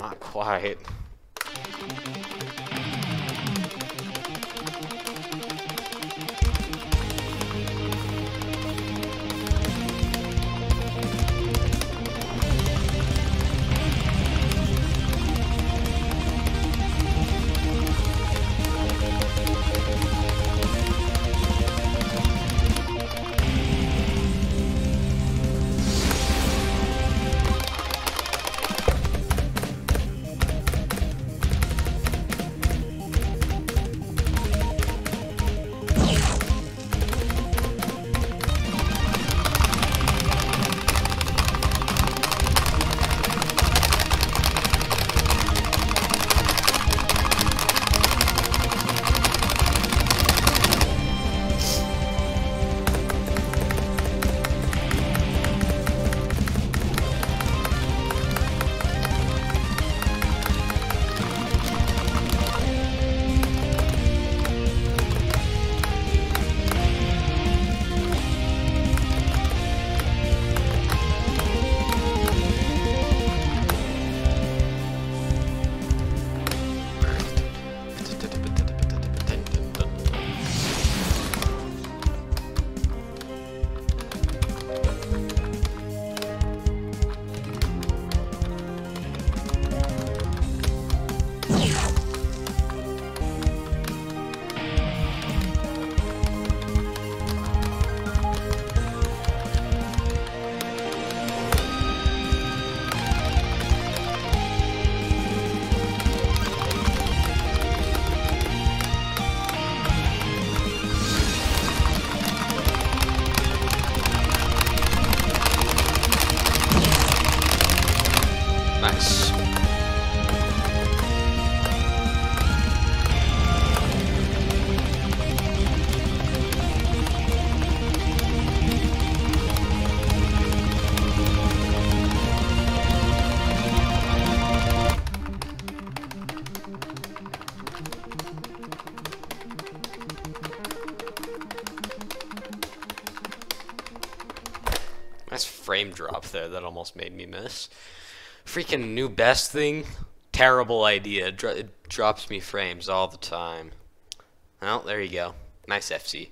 Not quite. Nice. Nice frame drop there that almost made me miss. Freaking new best thing, terrible idea. It drops me frames all the time. Well, there you go. Nice FC.